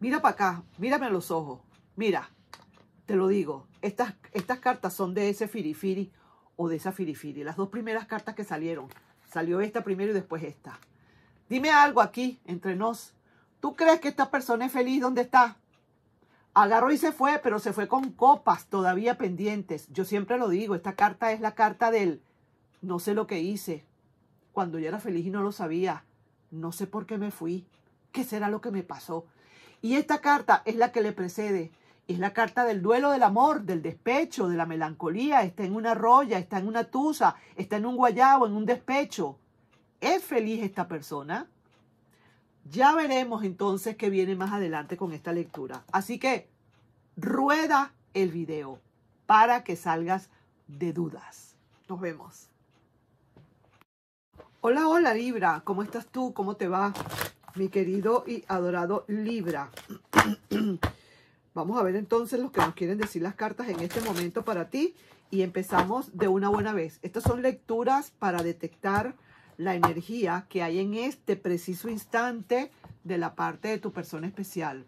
mira para acá, mírame a los ojos, mira, te lo digo, estas, estas cartas son de ese firifiri o de esa firifiri, las dos primeras cartas que salieron, salió esta primero y después esta. Dime algo aquí, entre nos, ¿tú crees que esta persona es feliz donde está? Agarró y se fue, pero se fue con copas todavía pendientes. Yo siempre lo digo, esta carta es la carta del no sé lo que hice, cuando yo era feliz y no lo sabía, no sé por qué me fui, qué será lo que me pasó. Y esta carta es la que le precede. Es la carta del duelo del amor, del despecho, de la melancolía. Está en una roya, está en una tusa, está en un guayabo, en un despecho. ¿Es feliz esta persona? Ya veremos entonces qué viene más adelante con esta lectura. Así que rueda el video para que salgas de dudas. Nos vemos. Hola, hola Libra, ¿cómo estás tú? ¿Cómo te va? Mi querido y adorado Libra. Vamos a ver entonces lo que nos quieren decir las cartas en este momento para ti y empezamos de una buena vez. Estas son lecturas para detectar la energía que hay en este preciso instante de la parte de tu persona especial,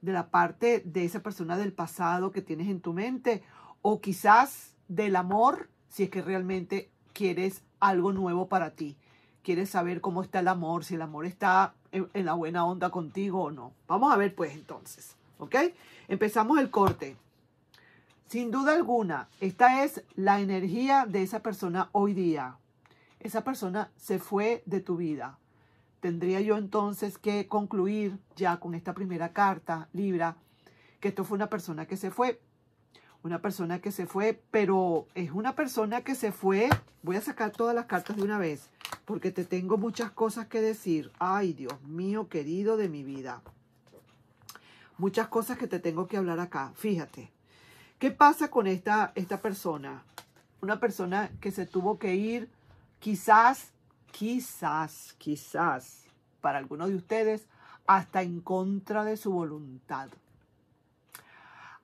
de la parte de esa persona del pasado que tienes en tu mente o quizás del amor, si es que realmente quieres algo nuevo para ti. Quieres saber cómo está el amor, si el amor está en, la buena onda contigo o no. Vamos a ver pues entonces, ¿ok? Empezamos el corte. Sin duda alguna, esta es la energía de esa persona hoy día. Esa persona se fue de tu vida. Tendría yo entonces que concluir ya con esta primera carta, Libra, que esto fue una persona que se fue una persona que se fue, pero es una persona que se fue. Voy a sacar todas las cartas de una vez, porque te tengo muchas cosas que decir. Ay, Dios mío, querido de mi vida. Muchas cosas que te tengo que hablar acá. Fíjate. ¿Qué pasa con esta, esta persona? Una persona que se tuvo que ir, quizás, quizás, quizás, para algunos de ustedes, hasta en contra de su voluntad.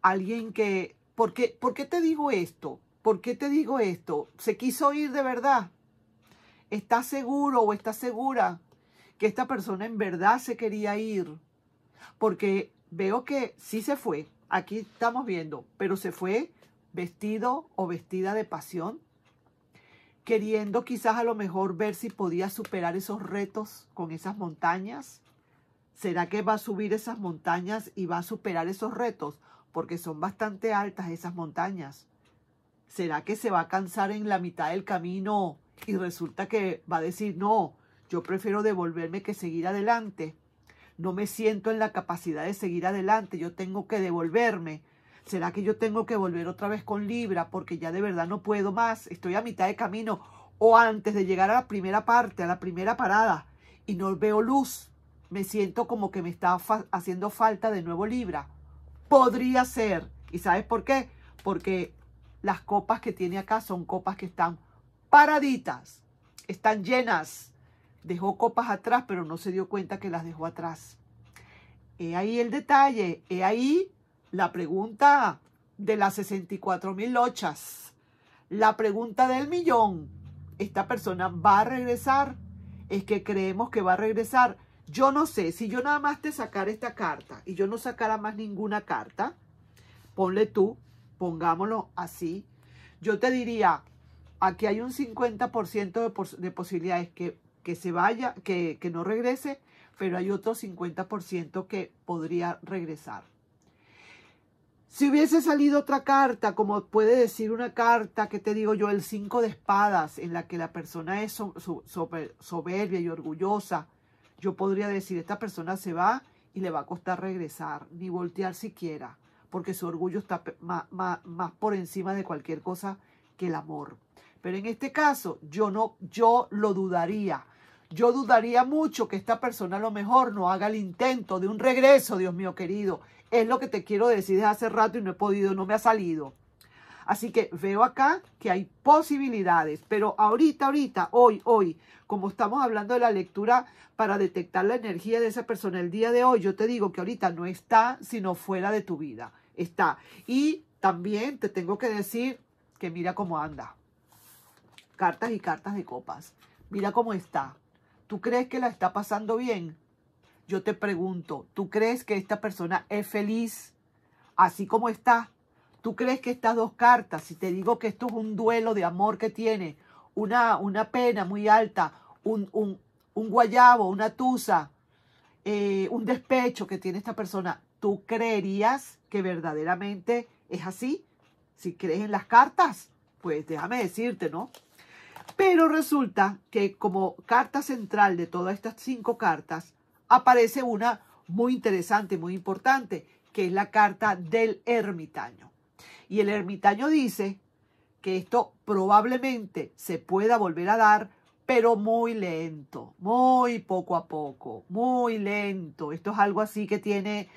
Alguien que ¿Por qué, ¿Por qué te digo esto? ¿Por qué te digo esto? ¿Se quiso ir de verdad? ¿Estás seguro o estás segura que esta persona en verdad se quería ir? Porque veo que sí se fue. Aquí estamos viendo, pero se fue vestido o vestida de pasión, queriendo quizás a lo mejor ver si podía superar esos retos con esas montañas. ¿Será que va a subir esas montañas y va a superar esos retos? porque son bastante altas esas montañas. ¿Será que se va a cansar en la mitad del camino y resulta que va a decir, no, yo prefiero devolverme que seguir adelante? No me siento en la capacidad de seguir adelante, yo tengo que devolverme. ¿Será que yo tengo que volver otra vez con Libra porque ya de verdad no puedo más? Estoy a mitad de camino o antes de llegar a la primera parte, a la primera parada y no veo luz. Me siento como que me está haciendo falta de nuevo Libra. Podría ser. ¿Y sabes por qué? Porque las copas que tiene acá son copas que están paraditas, están llenas. Dejó copas atrás, pero no se dio cuenta que las dejó atrás. He ahí el detalle, he ahí la pregunta de las 64 mil lochas, la pregunta del millón. ¿Esta persona va a regresar? Es que creemos que va a regresar. Yo no sé, si yo nada más te sacara esta carta y yo no sacara más ninguna carta, ponle tú, pongámoslo así, yo te diría, aquí hay un 50% de, de, posibilidades que, que se vaya, que, que no regrese, pero hay otro 50% que podría regresar. Si hubiese salido otra carta, como puede decir una carta que te digo yo, el 5 de espadas, en la que la persona es soberbia y orgullosa, yo podría decir, esta persona se va y le va a costar regresar, ni voltear siquiera, porque su orgullo está más, más, por encima de cualquier cosa que el amor. Pero en este caso, yo no, yo lo dudaría. Yo dudaría mucho que esta persona a lo mejor no haga el intento de un regreso, Dios mío querido. Es lo que te quiero decir desde hace rato y no he podido, no me ha salido. Así que veo acá que hay posibilidades, pero ahorita, ahorita, hoy, hoy, como estamos hablando de la lectura para detectar la energía de esa persona el día de hoy, yo te digo que ahorita no está, sino fuera de tu vida. Está. Y también te tengo que decir que mira cómo anda. Cartas y cartas de copas. Mira cómo está. ¿Tú crees que la está pasando bien? yo te pregunto, ¿tú crees que esta persona es feliz así como está? ¿Tú crees que estas dos cartas, si te digo que esto es un duelo de amor que tiene, una, una pena muy alta, un, un, un guayabo, una tusa, eh, un despecho que tiene esta persona, ¿tú creerías que verdaderamente es así? Si crees en las cartas, pues déjame decirte, ¿no? Pero resulta que como carta central de todas estas cinco cartas, aparece una muy interesante, muy importante, que es la carta del ermitaño. Y el ermitaño dice que esto probablemente se pueda volver a dar, pero muy lento, muy poco a poco, muy lento. Esto es algo así que tiene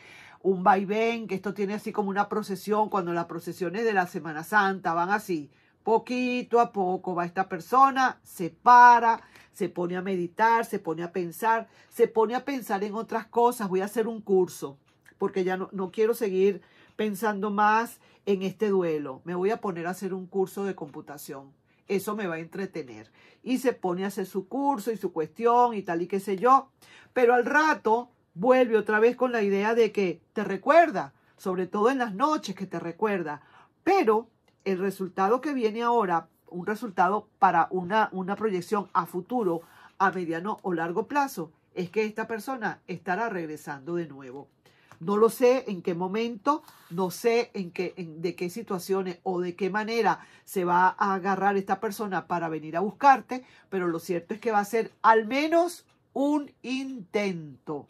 un vaivén, que esto tiene así como una procesión, cuando las procesiones de la Semana Santa van así, poquito a poco va esta persona, se para, se pone a meditar, se pone a pensar, se pone a pensar en otras cosas. Voy a hacer un curso, porque ya no, no quiero seguir pensando más en este duelo. Me voy a poner a hacer un curso de computación. Eso me va a entretener. Y se pone a hacer su curso y su cuestión y tal y qué sé yo. Pero al rato vuelve otra vez con la idea de que te recuerda, sobre todo en las noches que te recuerda. Pero el resultado que viene ahora, un resultado para una, una proyección a futuro, a mediano o largo plazo, es que esta persona estará regresando de nuevo. No lo sé en qué momento, no sé en qué, de qué situaciones o de qué manera se va a agarrar esta persona para venir a buscarte, pero lo cierto es que va a ser al menos un intento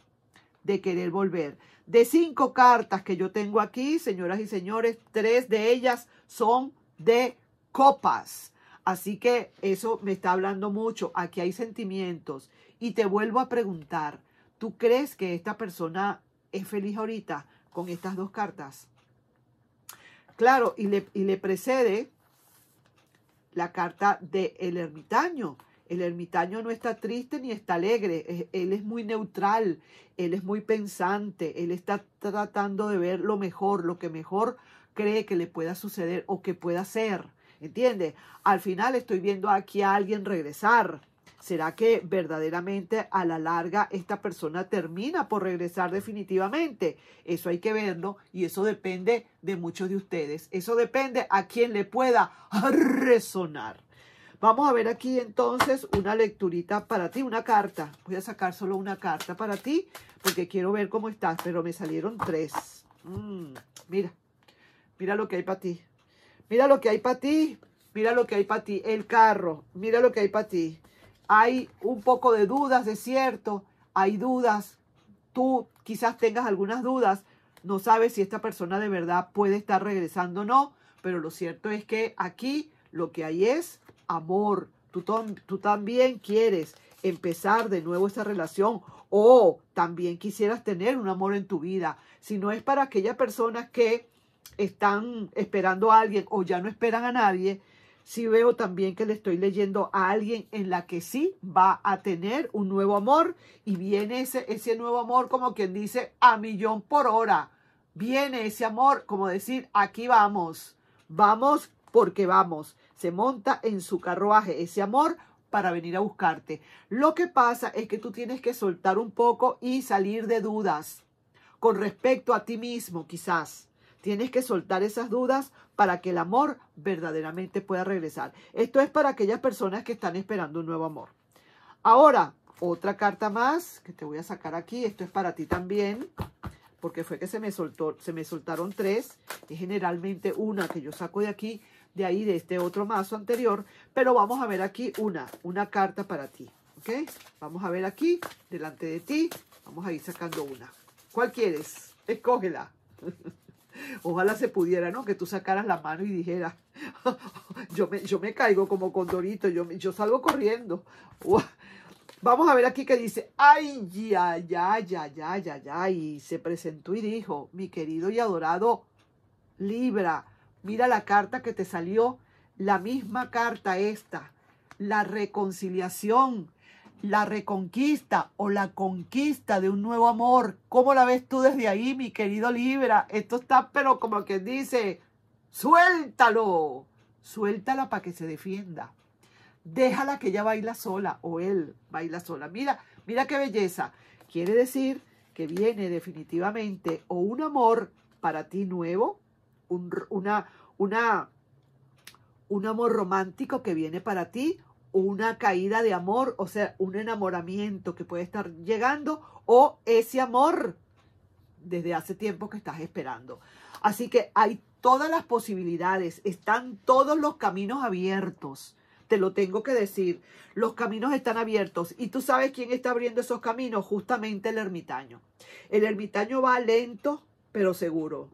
de querer volver. De cinco cartas que yo tengo aquí, señoras y señores, tres de ellas son de copas. Así que eso me está hablando mucho. Aquí hay sentimientos. Y te vuelvo a preguntar, ¿tú crees que esta persona es feliz ahorita con estas dos cartas. Claro, y le, y le precede la carta del el ermitaño. El ermitaño no está triste ni está alegre, él es muy neutral, él es muy pensante, él está tratando de ver lo mejor, lo que mejor cree que le pueda suceder o que pueda ser. ¿Entiende? Al final estoy viendo aquí a alguien regresar. ¿Será que verdaderamente a la larga esta persona termina por regresar definitivamente? Eso hay que verlo y eso depende de muchos de ustedes. Eso depende a quien le pueda resonar. Vamos a ver aquí entonces una lecturita para ti, una carta. Voy a sacar solo una carta para ti porque quiero ver cómo estás, pero me salieron tres. Mm, mira, mira lo que hay para ti. Mira lo que hay para ti. Mira lo que hay para ti. El carro. Mira lo que hay para ti hay un poco de dudas, de cierto, hay dudas, tú quizás tengas algunas dudas, no sabes si esta persona de verdad puede estar regresando o no, pero lo cierto es que aquí lo que hay es amor. Tú, tú también quieres empezar de nuevo esa relación o también quisieras tener un amor en tu vida. Si no es para aquellas personas que están esperando a alguien o ya no esperan a nadie, sí veo también que le estoy leyendo a alguien en la que sí va a tener un nuevo amor y viene ese, ese nuevo amor como quien dice a millón por hora. Viene ese amor como decir, aquí vamos, vamos porque vamos. Se monta en su carruaje ese amor para venir a buscarte. Lo que pasa es que tú tienes que soltar un poco y salir de dudas con respecto a ti mismo quizás Tienes que soltar esas dudas para que el amor verdaderamente pueda regresar. Esto es para aquellas personas que están esperando un nuevo amor. Ahora, otra carta más que te voy a sacar aquí. Esto es para ti también, porque fue que se me soltó, se me soltaron tres. Es generalmente una que yo saco de aquí, de ahí, de este otro mazo anterior. Pero vamos a ver aquí una, una carta para ti. ¿Ok? Vamos a ver aquí, delante de ti. Vamos a ir sacando una. ¿Cuál quieres? Escógela. Ojalá se pudiera, ¿no? Que tú sacaras la mano y dijeras, yo, me, yo me caigo como condorito, yo, yo salgo corriendo. Vamos a ver aquí que dice, ay, ya, ya, ya, ya, ya, ya. Y se presentó y dijo, mi querido y adorado Libra, mira la carta que te salió, la misma carta esta, la reconciliación, la reconquista o la conquista de un nuevo amor. ¿Cómo la ves tú desde ahí, mi querido Libra? Esto está, pero como que dice, suéltalo, suéltala para que se defienda. Déjala que ella baila sola o él baila sola. Mira, mira qué belleza. Quiere decir que viene definitivamente o un amor para ti nuevo, un, una, una, un amor romántico que viene para ti, una caída de amor, o sea, un enamoramiento que puede estar llegando, o ese amor desde hace tiempo que estás esperando. Así que hay todas las posibilidades, están todos los caminos abiertos. Te lo tengo que decir, los caminos están abiertos y tú sabes quién está abriendo esos caminos, justamente el ermitaño. El ermitaño va lento, pero seguro.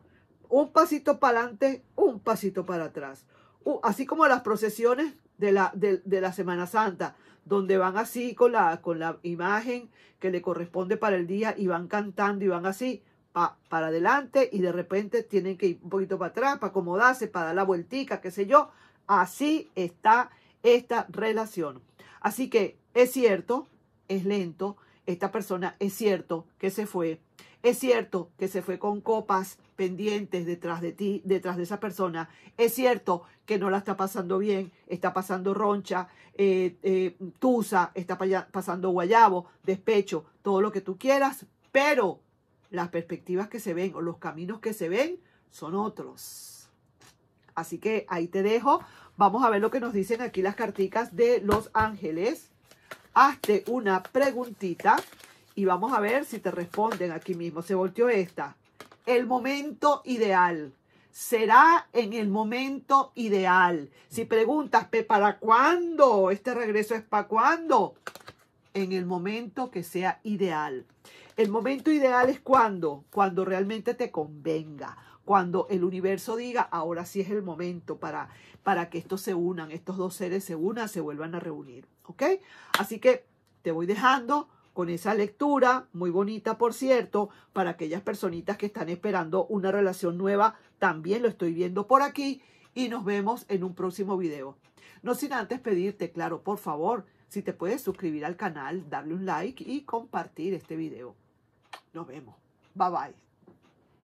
Un pasito para adelante, un pasito para atrás. así como las procesiones de la, de, la Semana Santa, donde van así con la, con la imagen que le corresponde para el día y van cantando y van así para adelante y de repente tienen que ir un poquito para atrás para acomodarse, para dar la vueltica, qué sé yo. Así está esta relación. Así que es cierto, es lento, esta persona es cierto que se fue, es cierto que se fue con copas pendientes detrás de ti, detrás de esa persona, es cierto que no la está pasando bien, está pasando roncha, eh, eh, tusa, está pasando guayabo, despecho, todo lo que tú quieras, pero las perspectivas que se ven o los caminos que se ven son otros. Así que ahí te dejo. Vamos a ver lo que nos dicen aquí las carticas de los ángeles. Hazte una preguntita y vamos a ver si te responden aquí mismo. Se volteó esta. El momento ideal. Será en el momento ideal. Si preguntas, ¿para cuándo? Este regreso es para cuándo? En el momento que sea ideal. El momento ideal es cuando, cuando realmente te convenga, cuando el universo diga, ahora sí es el momento para, para que estos se unan, estos dos seres se unan, se vuelvan a reunir. ¿Ok? Así que te voy dejando con esa lectura, muy bonita por cierto, para aquellas personitas que están esperando una relación nueva, también lo estoy viendo por aquí y nos vemos en un próximo video. No sin antes pedirte, claro, por favor, si te puedes suscribir al canal, darle un like y compartir este video. Nos vemos. Bye bye.